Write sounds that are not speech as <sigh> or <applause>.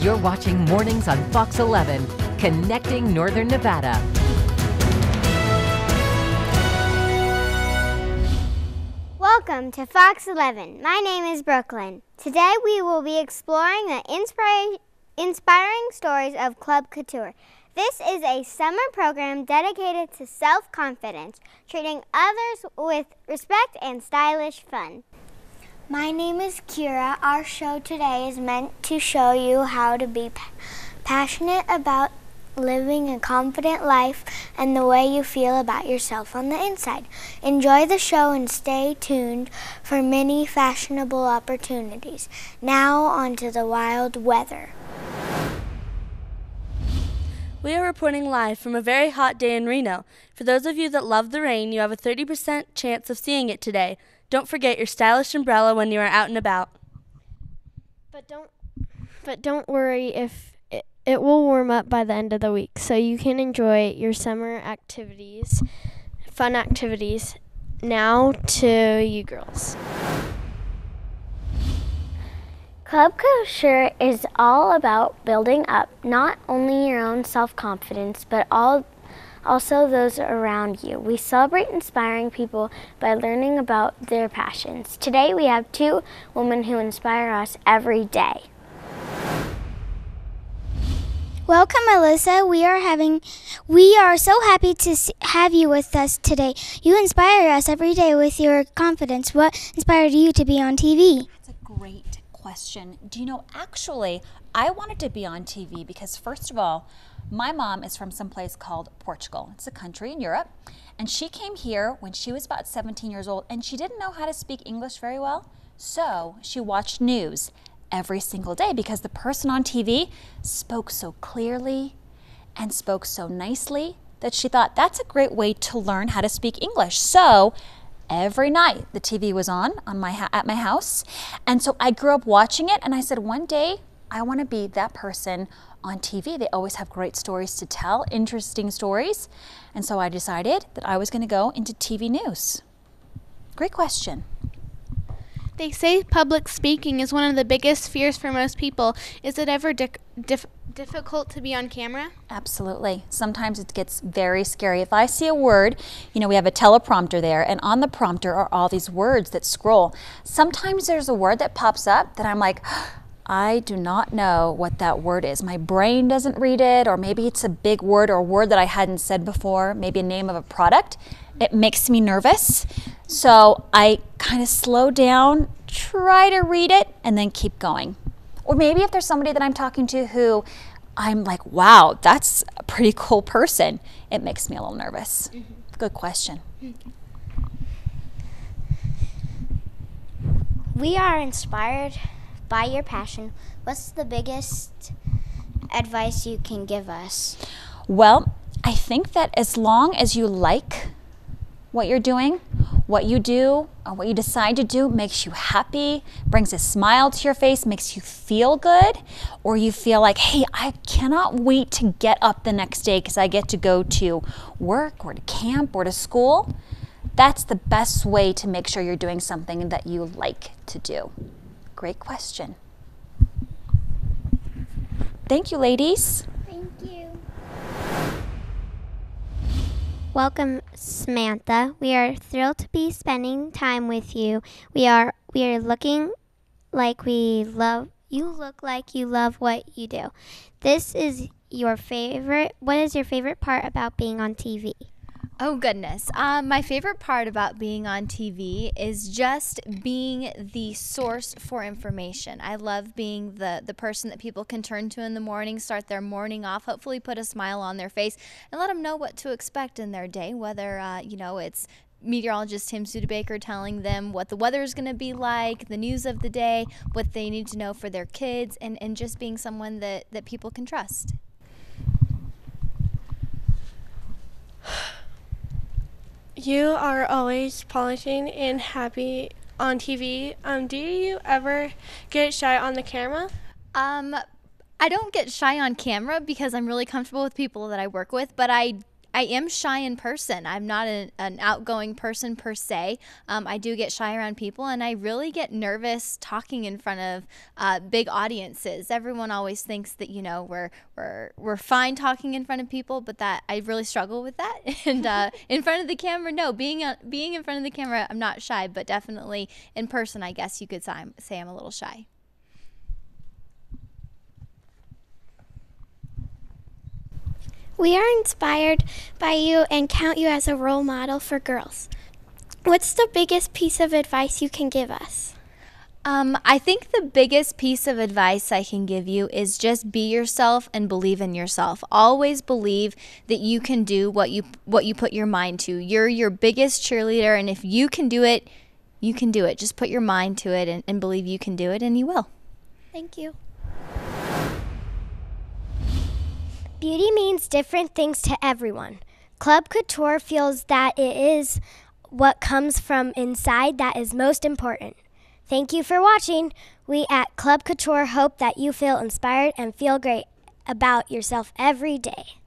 You're watching Mornings on Fox 11, connecting Northern Nevada. Welcome to Fox 11. My name is Brooklyn. Today we will be exploring the inspira- inspiring stories of Club Couture. This is a summer program dedicated to self confidence, treating others with respect and stylish fun. My name is Kira. Our show today is meant to show you how to be pa- passionate about living a confident life and the way you feel about yourself on the inside. Enjoy the show and stay tuned for many fashionable opportunities. Now, on to the wild weather. We are reporting live from a very hot day in Reno. For those of you that love the rain, you have a 30% chance of seeing it today. Don't forget your stylish umbrella when you are out and about. But don't but don't worry if it, it will warm up by the end of the week so you can enjoy your summer activities, fun activities. Now to you girls. Club Couture is all about building up not only your own self confidence, but all, also those around you. We celebrate inspiring people by learning about their passions. Today we have two women who inspire us every day. Welcome, Alyssa. We are having, we are so happy to have you with us today. You inspire us every day with your confidence. What inspired you to be on TV? That's a great question. Do you know, actually, I wanted to be on TV because, first of all, my mom is from some place called Portugal. It's a country in Europe. And she came here when she was about 17 years old and she didn't know how to speak English very well. So she watched news every single day because the person on TV spoke so clearly and spoke so nicely that she thought that's a great way to learn how to speak English. So every night the TV was on on my at my house, and so I grew up watching it. And I said one day I want to be that person on TV. They always have great stories to tell, interesting stories, and so I decided that I was going to go into TV news. Great question. They say public speaking is one of the biggest fears for most people. Is it ever dic- dif- difficult to be on camera? Absolutely. Sometimes it gets very scary. If I see a word, you know, we have a teleprompter there, and on the prompter are all these words that scroll. Sometimes there's a word that pops up that I'm like, I do not know what that word is. My brain doesn't read it, or maybe it's a big word or a word that I hadn't said before, maybe a name of a product. It makes me nervous. So I kind of slow down, try to read it, and then keep going. Or maybe if there's somebody that I'm talking to who I'm like, wow, that's a pretty cool person, it makes me a little nervous. Mm-hmm. Good question. We are inspired by your passion. What's the biggest advice you can give us? Well, I think that as long as you like what you're doing, what you do, or what you decide to do makes you happy, brings a smile to your face, makes you feel good, or you feel like, hey, I cannot wait to get up the next day because I get to go to work or to camp or to school. That's the best way to make sure you're doing something that you like to do. Great question. Thank you, ladies. Thank you. Welcome, Samantha. We are thrilled to be spending time with you. We are we are looking like we love you look like you love what you do. This is your favorite what is your favorite part about being on TV? Oh, goodness. Um, my favorite part about being on TV is just being the source for information. I love being the, the person that people can turn to in the morning, start their morning off, hopefully put a smile on their face, and let them know what to expect in their day, whether, uh, you know, it's meteorologist Tim Studebaker telling them what the weather is going to be like, the news of the day, what they need to know for their kids, and, and just being someone that, that people can trust. You are always polishing and happy on TV. Um, do you ever get shy on the camera? Um, I don't get shy on camera because I'm really comfortable with people that I work with, but I I am shy in person. I'm not an, an outgoing person per se. Um, I do get shy around people, and I really get nervous talking in front of uh, big audiences. Everyone always thinks that you know we're we're we're fine talking in front of people, but that I really struggle with that. <laughs> and uh, <laughs> in front of the camera, no, being a, being in front of the camera, I'm not shy, but definitely in person, I guess you could say I'm, say I'm a little shy. We are inspired by you and count you as a role model for girls. What's the biggest piece of advice you can give us? Um, I think the biggest piece of advice I can give you is just be yourself and believe in yourself. Always believe that you can do what you what you put your mind to. You're your biggest cheerleader, and if you can do it, you can do it. Just put your mind to it and, and believe you can do it, and you will. Thank you. Beauty means different things to everyone. Club Couture feels that it is what comes from inside that is most important. Thank you for watching. We at Club Couture hope that you feel inspired and feel great about yourself every day.